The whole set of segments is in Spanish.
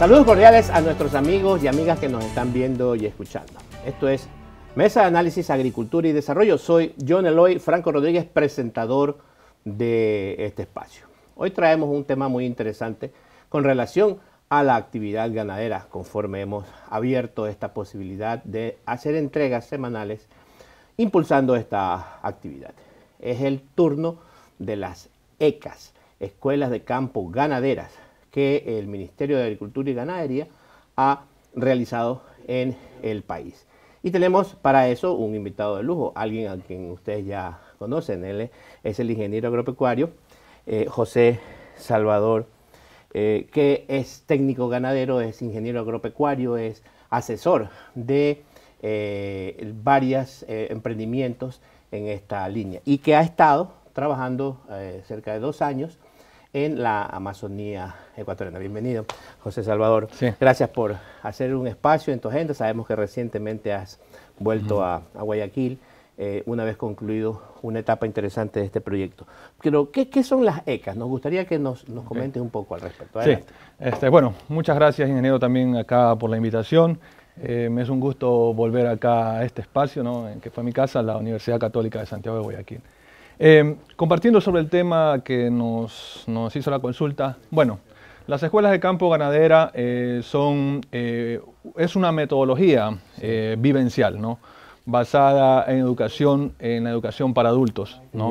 Saludos cordiales a nuestros amigos y amigas que nos están viendo y escuchando. Esto es Mesa de Análisis, Agricultura y Desarrollo. Soy John Eloy Franco Rodríguez, presentador de este espacio. Hoy traemos un tema muy interesante con relación a la actividad ganadera, conforme hemos abierto esta posibilidad de hacer entregas semanales impulsando esta actividad. Es el turno de las ECAS, Escuelas de Campo Ganaderas, que el Ministerio de Agricultura y Ganadería ha realizado en el país. Y tenemos para eso un invitado de lujo, alguien a quien ustedes ya conocen. Él es el ingeniero agropecuario eh, José Salvador, eh, que es técnico ganadero, es ingeniero agropecuario, es asesor de eh, varios emprendimientos en esta línea y que ha estado trabajando cerca de dos años en la Amazonía ecuatoriana. Bienvenido, José Salvador. Gracias por hacer un espacio en tu agenda. Sabemos que recientemente has vuelto a, Guayaquil, eh, una vez concluido una etapa interesante de este proyecto. Pero, ¿qué, son las ECAS? Nos gustaría que nos, comentes un poco al respecto. Sí, este, bueno, muchas gracias, ingeniero, también acá por la invitación. Eh, me es un gusto volver acá a este espacio, ¿no? que fue mi casa, la Universidad Católica de Santiago de Guayaquil. Eh, compartiendo sobre el tema que nos, hizo la consulta, bueno, las escuelas de campo ganadera eh, son, eh, es una metodología vivencial, ¿no? basada en educación, en la educación para adultos. ¿no?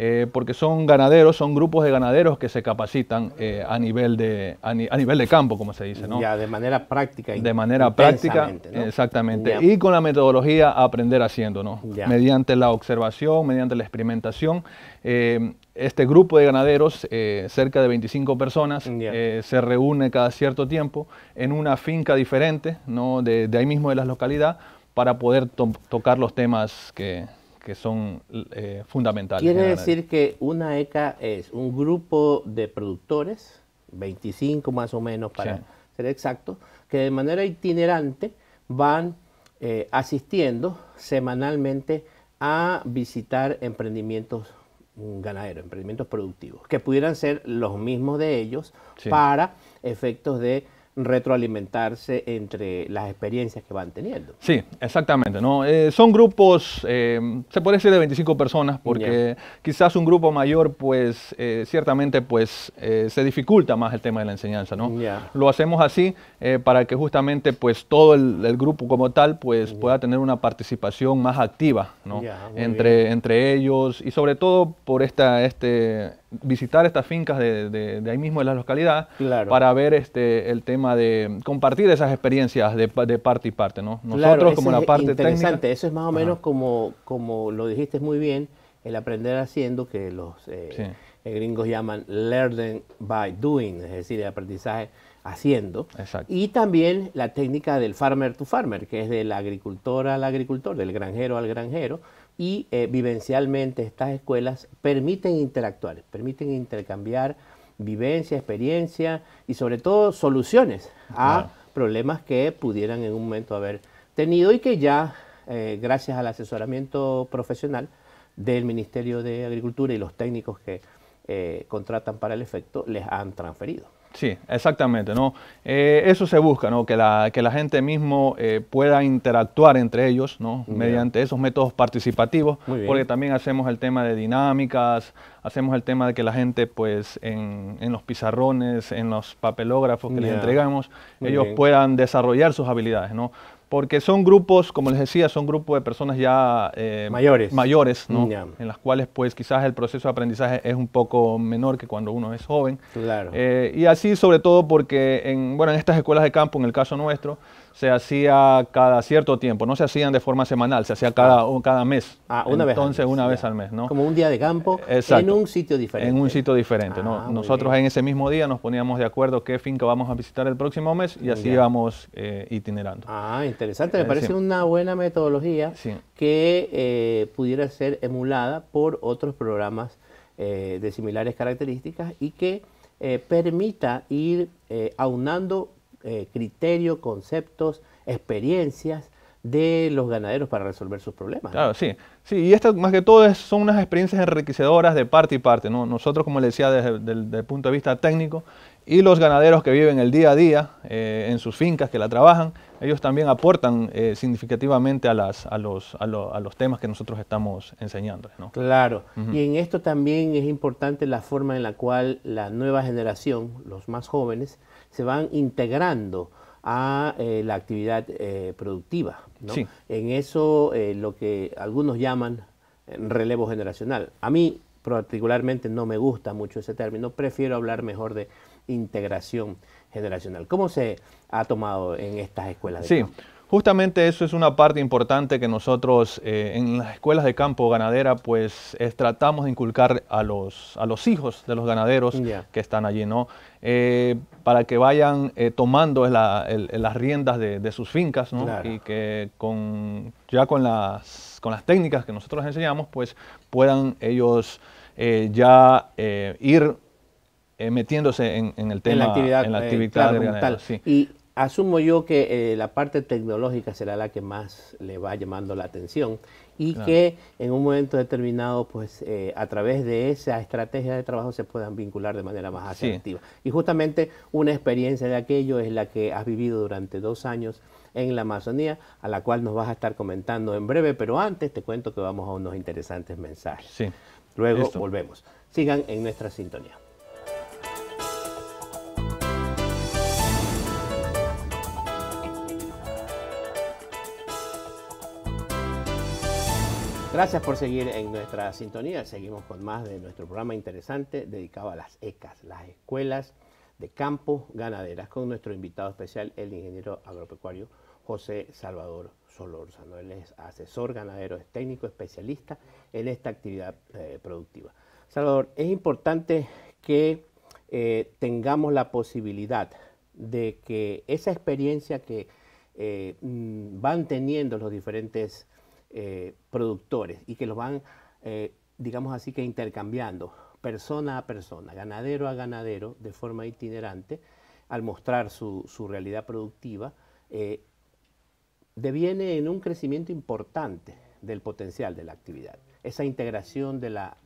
Eh, porque son ganaderos, son grupos de ganaderos que se capacitan eh, a, nivel de, a, nivel de campo, como se dice, ¿no? Ya, de manera práctica. De manera práctica, exactamente. Y con la metodología aprender haciendo, ¿no? Mediante la observación, mediante la experimentación. Eh, este grupo de ganaderos, cerca de 25 personas, se reúne cada cierto tiempo en una finca diferente, ¿no? de, ahí mismo de la localidad, para poder tocar los temas que, que son eh, fundamentales. Quiere decir que una ECA es un grupo de productores, 25 más o menos para ser exacto, que de manera itinerante van eh, asistiendo semanalmente a visitar emprendimientos ganaderos, emprendimientos productivos, que pudieran ser los mismos de ellos para efectos de retroalimentarse entre las experiencias que van teniendo. Sí, exactamente. ¿no? Eh, son grupos, eh, se puede decir de 25 personas, porque quizás un grupo mayor, pues eh, ciertamente pues se dificulta más el tema de la enseñanza. ¿no? Lo hacemos así para que justamente pues todo el, grupo como tal pues pueda tener una participación más activa ¿no? entre, entre ellos y sobre todo por esta, este, visitar estas fincas de, ahí mismo de la localidad para ver este, el tema de compartir esas experiencias de, parte y parte. ¿no? Nosotros como la parte interesante. Eso es más o menos como, como lo dijiste muy bien, el aprender haciendo que los eh, gringos llaman learning by doing, es decir, el aprendizaje haciendo. Y también la técnica del farmer to farmer, que es del agricultor al agricultor, del granjero al granjero, y eh, vivencialmente estas escuelas permiten interactuar, permiten intercambiar vivencia, experiencia y sobre todo soluciones a problemas que pudieran en un momento haber tenido y que ya, eh, gracias al asesoramiento profesional del Ministerio de Agricultura y los técnicos que eh, contratan para el efecto, les han transferido. Sí, exactamente, ¿no? Eh, eso se busca, ¿no? Que la, que la gente mismo eh, pueda interactuar entre ellos, ¿no? Mediante esos métodos participativos, porque también hacemos el tema de dinámicas, hacemos el tema de que la gente, pues, en, en los pizarrones, en los papelógrafos que les entregamos, ellos puedan desarrollar sus habilidades, ¿no? Porque son grupos, como les decía, son grupos de personas ya eh, mayores, mayores ¿no? en las cuales pues quizás el proceso de aprendizaje es un poco menor que cuando uno es joven. Claro. Eh, y así sobre todo porque en, bueno, en estas escuelas de campo, en el caso nuestro, se hacía cada cierto tiempo, no se hacían de forma semanal, se hacía cada, ah. cada mes. Ah, una vez. Entonces, una vez al mes, ¿no? Como un día de campo en un sitio diferente. En un sitio diferente, ¿no? Ah, Nosotros en ese mismo día nos poníamos de acuerdo qué finca vamos a visitar el próximo mes y así íbamos eh, itinerando. Ah, interesante, me eh, parece una buena metodología que eh, pudiera ser emulada por otros programas de similares características y que permita ir aunando eh, criterios, conceptos, experiencias de los ganaderos para resolver sus problemas. Claro, sí. Sí, y esto más que todo son unas experiencias enriquecedoras de parte y parte. ¿no? Nosotros, como le decía, desde, el punto de vista técnico, y los ganaderos que viven el día a día eh, en sus fincas, que la trabajan, ellos también aportan eh, significativamente a, las, a, los, a, los temas que nosotros estamos enseñando. ¿no? Claro, y en esto también es importante la forma en la cual la nueva generación, los más jóvenes, se van integrando a eh, la actividad productiva. ¿no? En eso lo que algunos llaman relevo generacional. A mí particularmente no me gusta mucho ese término, prefiero hablar mejor de integración generacional. ¿Cómo se ha tomado en estas escuelas de sí. Justamente eso es una parte importante que nosotros eh, en las escuelas de campo ganadera pues tratamos de inculcar a los, a los hijos de los ganaderos que están allí, ¿no? Eh, para que vayan eh, tomando las riendas de, sus fincas, ¿no? Y que con, ya con las, con las técnicas que nosotros les enseñamos pues puedan ellos ya ir metiéndose en, el tema, en la actividad, en la actividad Y asumo yo que eh, la parte tecnológica será la que más le va llamando la atención y que en un momento determinado, pues a través de esa estrategia de trabajo se puedan vincular de manera más asertiva. Y justamente una experiencia de aquello es la que has vivido durante dos años en la Amazonía, a la cual nos vas a estar comentando en breve, pero antes te cuento que vamos a unos interesantes mensajes. Sí. Luego volvemos. Sigan en nuestra sintonía. Gracias por seguir en nuestra sintonía. Seguimos con más de nuestro programa interesante dedicado a las ECAS, las escuelas de campo ganaderas, con nuestro invitado especial, el ingeniero agropecuario José Salvador Solórzano. Él es asesor ganadero, es técnico especialista en esta actividad eh, productiva. Salvador, es importante que eh, tengamos la posibilidad de que esa experiencia que eh, mm, van teniendo los diferentes eh, productores y que los van, eh, digamos así, que intercambiando persona a persona, ganadero a ganadero, de forma itinerante, al mostrar su, realidad productiva, eh, deviene en un crecimiento importante del potencial de la actividad. Esa integración de la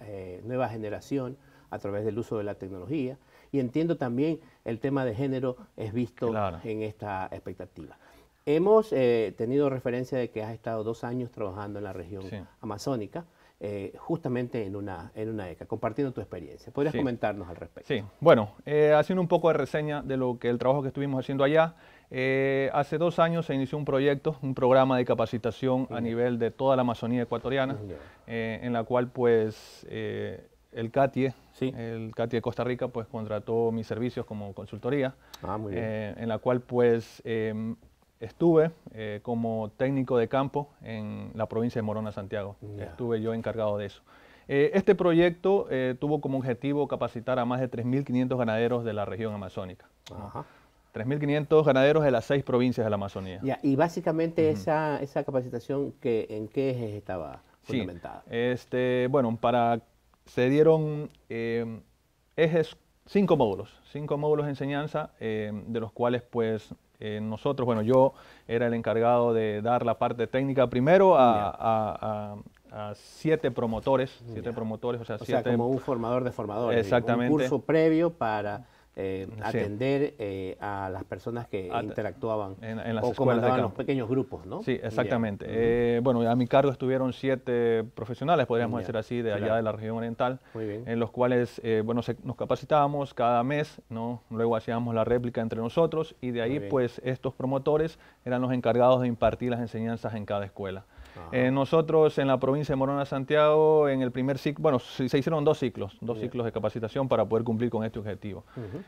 nueva generación a través del uso de la tecnología y entiendo también el tema de género es visto en esta expectativa. Hemos eh, tenido referencia de que has estado dos años trabajando en la región amazónica, eh, justamente en una, en una ECA, compartiendo tu experiencia. ¿Podrías comentarnos al respecto? Sí, bueno, eh, haciendo un poco de reseña de lo que el trabajo que estuvimos haciendo allá. hace dos años se inició un proyecto, un programa de capacitación a nivel de toda la Amazonía ecuatoriana, en la cual pues el CATIE, el CATIE de Costa Rica, pues contrató mis servicios como consultoría, ah, en la cual pues em, Estuve eh, como técnico de campo en la provincia de Morona, Santiago. Estuve yo encargado de eso. Eh, este proyecto eh, tuvo como objetivo capacitar a más de 3.500 ganaderos de la región amazónica. 3.500 ganaderos de las seis provincias de la Amazonía. y básicamente esa, esa capacitación, que, ¿en qué ejes estaba fundamentada? este, bueno, para, se dieron ejes, cinco módulos, cinco módulos de enseñanza, de los cuales pues eh, nosotros, bueno, yo era el encargado de dar la parte técnica primero a, siete promotores, siete promotores, o sea, como un formador de formadores. Exactamente. Un curso previo para eh, atender eh, a las personas que interactuaban en, las o comandaban los pequeños grupos, ¿no? Sí, exactamente. Eh, bueno, a mi cargo estuvieron siete profesionales, podríamos decir así, de allá de la región oriental, en los cuales, bueno, nos capacitábamos cada mes, ¿no? Luego hacíamos la réplica entre nosotros y de ahí, pues, estos promotores eran los encargados de impartir las enseñanzas en cada escuela. Eh, nosotros en la provincia de Morona Santiago, en el primer ciclo, bueno, se, hicieron dos ciclos, dos ciclos de capacitación para poder cumplir con este objetivo.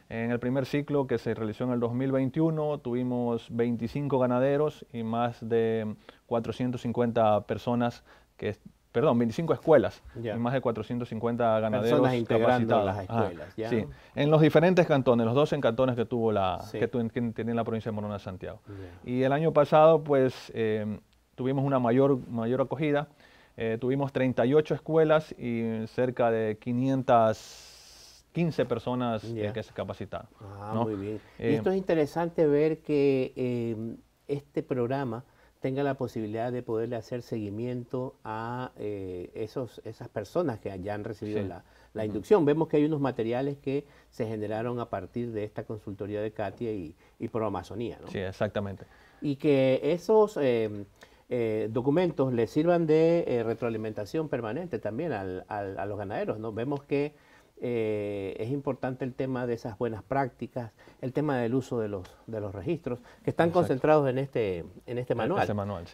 En el primer ciclo que se realizó en el 2021 tuvimos 25 ganaderos y más de 450 personas que perdón, 25 escuelas y más de 450 ganaderos Personas integrando las escuelas. Sí, en los diferentes cantones, los 12 cantones que tuvo la, que, tenía la provincia de Morona Santiago. Y el año pasado, pues, eh, tuvimos una mayor, mayor acogida. Eh, tuvimos 38 escuelas y cerca de 515 personas que se capacitaron. Ah, muy bien. y eh, esto es interesante ver que eh, este programa tenga la posibilidad de poderle hacer seguimiento a eh, esos, esas personas que ya han recibido la, inducción. Vemos que hay unos materiales que se generaron a partir de esta consultoría de Katia y, y por Amazonía. ¿no? Sí, exactamente. Y que esos eh, eh, documentos les sirvan de retroalimentación permanente también al, a los ganaderos. ¿no? Vemos que eh, es importante el tema de esas buenas prácticas, el tema del uso de los, de los registros, que están concentrados en este, en este manual,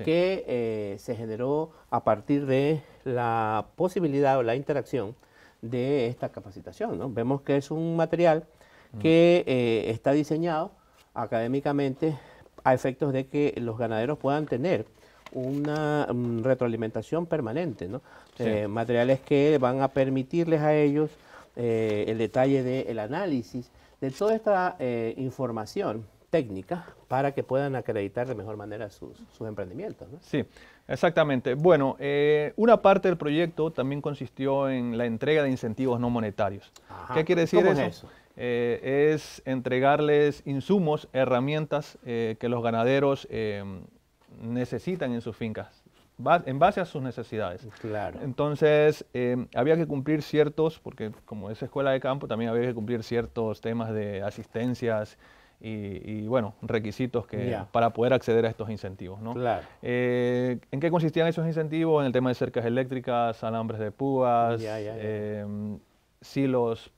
que eh, se generó a partir de la posibilidad o la interacción de esta capacitación. Vemos que es un material mm. que eh, está diseñado académicamente a efectos de que los ganaderos puedan tener una mm, retroalimentación permanente, materiales que van a permitirles a ellos eh, el detalle del análisis de toda esta eh, información técnica para que puedan acreditar de mejor manera sus, emprendimientos. Sí, exactamente. Bueno, eh, una parte del proyecto también consistió en la entrega de incentivos no monetarios. ¿Qué quiere decir eso? Es, eso? es entregarles insumos, herramientas que los ganaderos necesitan en sus fincas en base a sus necesidades. Claro. Entonces, eh, había que cumplir ciertos, porque como es escuela de campo, también había que cumplir ciertos temas de asistencias y, bueno, requisitos que, para poder acceder a estos incentivos. ¿no? Claro. Eh, ¿En qué consistían esos incentivos? En el tema de cercas eléctricas, alambres de púas, eh, silos,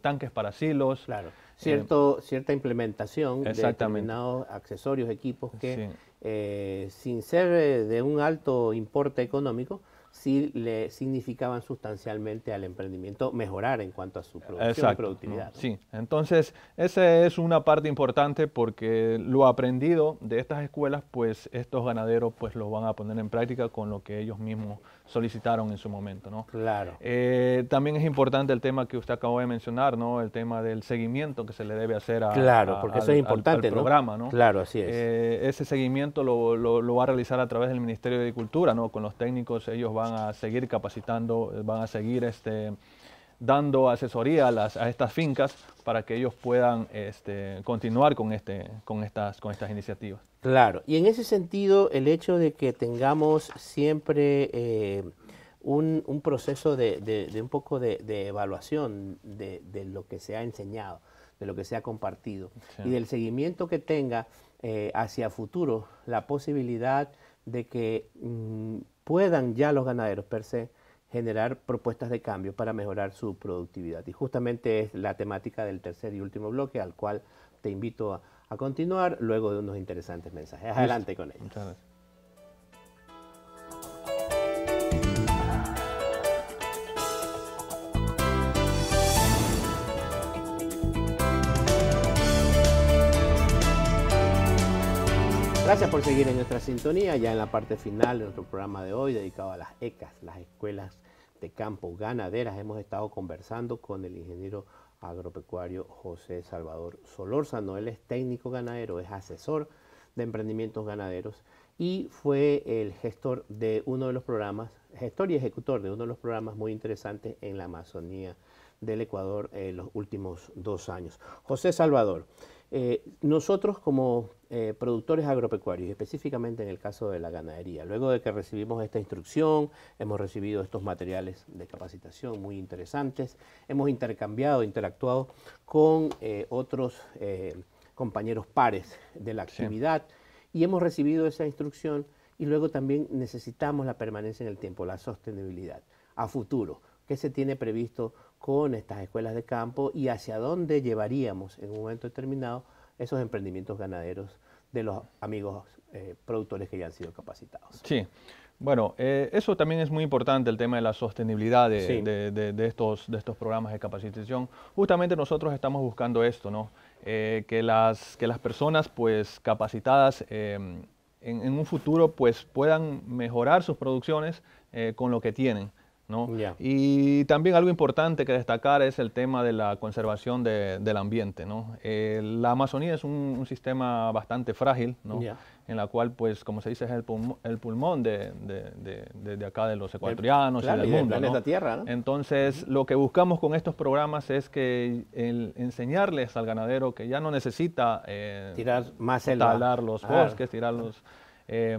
tanques para silos. Claro. Cierto, cierta implementación de determinados accesorios, equipos que eh, sin ser eh, de un alto importe económico, sí le significaban sustancialmente al emprendimiento mejorar en cuanto a su producción y productividad. Sí, entonces esa es una parte importante porque lo aprendido de estas escuelas, pues estos ganaderos pues lo van a poner en práctica con lo que ellos mismos solicitaron en su momento, ¿no? Claro. Eh, también es importante el tema que usted acabó de mencionar, ¿no? El tema del seguimiento que se le debe hacer a, claro, porque eso es importante, al, programa, ¿no? Claro, así es. Eh, ese seguimiento lo, lo, va a realizar a través del Ministerio de Agricultura, ¿no? Con los técnicos ellos van a seguir capacitando, van a seguir este dando asesoría a, las, a estas fincas para que ellos puedan este, continuar con, este, con, estas, con estas iniciativas. Claro, y en ese sentido el hecho de que tengamos siempre eh, un, proceso de, un poco de, evaluación de, lo que se ha enseñado, de lo que se ha compartido y del seguimiento que tenga eh, hacia futuro la posibilidad de que mm, puedan ya los ganaderos per se generar propuestas de cambio para mejorar su productividad. Y justamente es la temática del tercer y último bloque al cual te invito a, continuar luego de unos interesantes mensajes. Adelante con ellos. Gracias por seguir en nuestra sintonía, ya en la parte final de nuestro programa de hoy dedicado a las ECAS, las escuelas de campo ganaderas. Hemos estado conversando con el ingeniero agropecuario José Salvador Solórzano. Él es técnico ganadero, es asesor de emprendimientos ganaderos y fue el gestor de uno de los programas, gestor y ejecutor de uno de los programas muy interesantes en la Amazonía del Ecuador en los últimos dos años. José Salvador, eh, nosotros como eh, productores agropecuarios, específicamente en el caso de la ganadería, luego de que recibimos esta instrucción, hemos recibido estos materiales de capacitación muy interesantes, hemos intercambiado, interactuado con eh, otros compañeros pares de la actividad y hemos recibido esa instrucción y luego también necesitamos la permanencia en el tiempo, la sostenibilidad a futuro. ¿Qué se tiene previsto con estas escuelas de campo y hacia dónde llevaríamos en un momento determinado esos emprendimientos ganaderos de los amigos eh, productores que ya han sido capacitados. Sí, bueno, eh, eso también es muy importante, el tema de la sostenibilidad de, estos, de estos programas de capacitación. Justamente nosotros estamos buscando esto, ¿no? Eh, que, las, que las personas pues, capacitadas en, en, un futuro pues, puedan mejorar sus producciones con lo que tienen. Y también algo importante que destacar es el tema de la conservación del ambiente. ¿no? Eh, la Amazonía es un, sistema bastante frágil, ¿no? en la cual, pues, como se dice, es el, pulmón, de, acá de los ecuatorianos y del mundo. planeta Tierra. Entonces, lo que buscamos con estos programas es que el enseñarles al ganadero que ya no necesita eh, tirar más talar los bosques, tirarlos... Eh,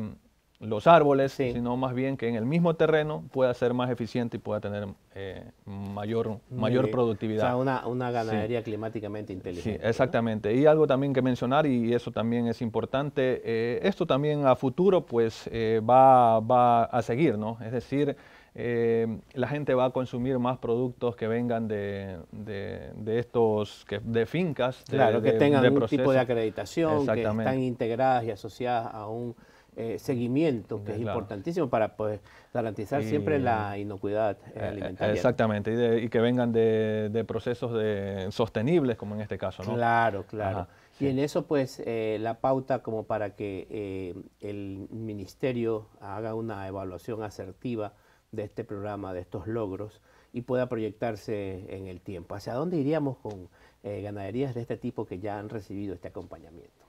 los árboles, sino más bien que en el mismo terreno pueda ser más eficiente y pueda tener eh, mayor, mayor productividad. O sea, una, ganadería climáticamente inteligente. Sí, exactamente. Y algo también que mencionar, y eso también es importante, eh, esto también a futuro pues eh, va, va, a seguir, ¿no? Es decir, la gente va a consumir más productos que vengan de, de, estos, que, de fincas. claro, que tengan un tipo de acreditación, que están integradas y asociadas a un eh, seguimiento, que es importantísimo para pues, garantizar siempre la inocuidad eh, eh, alimentaria. Exactamente, y, que vengan de, procesos de, sostenibles, como en este caso. ¿no? Claro, claro. y en eso, pues, la pauta como para que el ministerio haga una evaluación asertiva de este programa, de estos logros, y pueda proyectarse en el tiempo. ¿Hacia dónde iríamos con ganaderías de este tipo que ya han recibido este acompañamiento?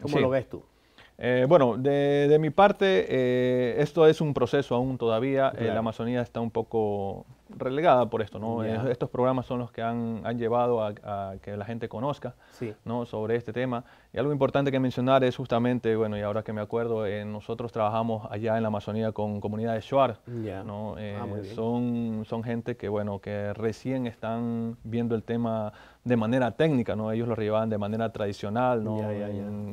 ¿Cómo lo ves tú? Eh, bueno, de, mi parte, eh, esto es un proceso aún todavía. Eh, la Amazonía está un poco relegada por esto, ¿no? Estos programas son los que han, llevado a, que la gente conozca ¿no? sobre este tema. Y algo importante que mencionar es justamente, bueno, y ahora que me acuerdo, nosotros trabajamos allá en la Amazonía con comunidades Shuar, ¿no? Ah, son, son gente que, bueno, que recién están viendo el tema de manera técnica, ¿no? Ellos lo llevaban de manera tradicional, ¿no?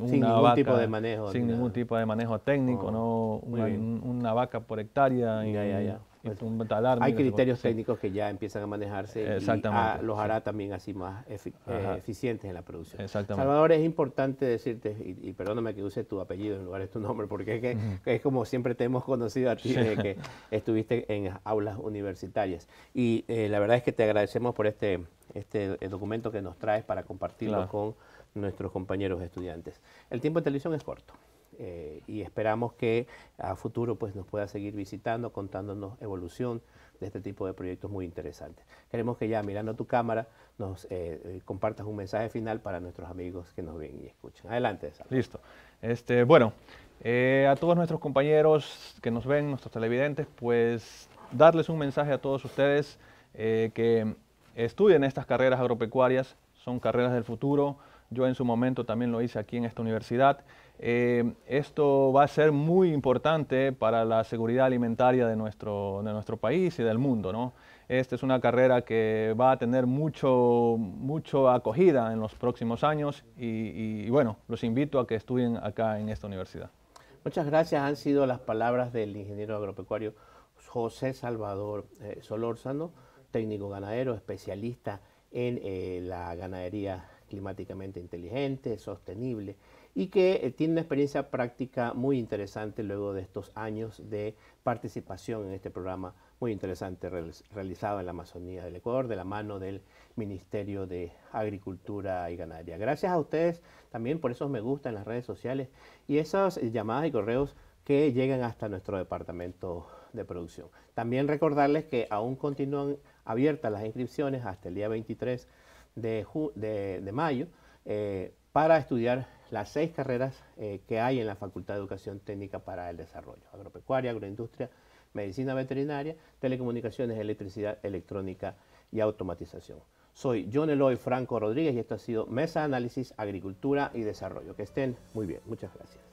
sin ningún tipo de manejo. Sin ningún tipo de manejo técnico, oh, ¿no? Una, vaca por hectárea. Y, pues un talar, Hay criterios técnicos que ya empiezan a manejarse y los hará también así más eh, eficientes en la producción. Salvador, es importante decirte, y, perdóname que use tu apellido en lugar de tu nombre, porque es, que, es como siempre te hemos conocido a ti desde que estuviste en aulas universitarias. Y eh, la verdad es que te agradecemos por este este eh, documento que nos traes para compartirlo con nuestros compañeros estudiantes. El tiempo de televisión es corto. Eh, y esperamos que a futuro pues, nos pueda seguir visitando, contándonos evolución de este tipo de proyectos muy interesantes. Queremos que ya mirando tu cámara nos eh, compartas un mensaje final para nuestros amigos que nos ven y escuchan. Adelante. Listo. Este, bueno, a todos nuestros compañeros que nos ven, nuestros televidentes, pues darles un mensaje a todos ustedes que estudien estas carreras agropecuarias, son carreras del futuro. Yo en su momento también lo hice aquí en esta universidad. Eh, esto va a ser muy importante para la seguridad alimentaria de nuestro, de nuestro país y del mundo. ¿no? Esta es una carrera que va a tener mucho, mucho acogida en los próximos años y, bueno, los invito a que estudien acá en esta universidad. Muchas gracias. Han sido las palabras del ingeniero agropecuario José Salvador eh, Solórzano técnico ganadero, especialista en eh, la ganadería climáticamente inteligente, sostenible y que eh, tiene una experiencia práctica muy interesante luego de estos años de participación en este programa muy interesante realizado en la Amazonía del Ecuador de la mano del Ministerio de Agricultura y Ganadería. Gracias a ustedes también por esos me gusta en las redes sociales y esas llamadas y correos que llegan hasta nuestro departamento de producción. También recordarles que aún continúan abiertas las inscripciones hasta el día 23 de, de, mayo eh, para estudiar las seis carreras eh, que hay en la Facultad de Educación Técnica para el Desarrollo, agropecuaria, agroindustria, medicina veterinaria, telecomunicaciones, electricidad, electrónica y automatización. Soy John Eloy Franco Rodríguez y esto ha sido Mesa Análisis, Agricultura y Desarrollo. Que estén muy bien. Muchas gracias.